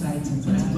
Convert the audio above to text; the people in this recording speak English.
sides and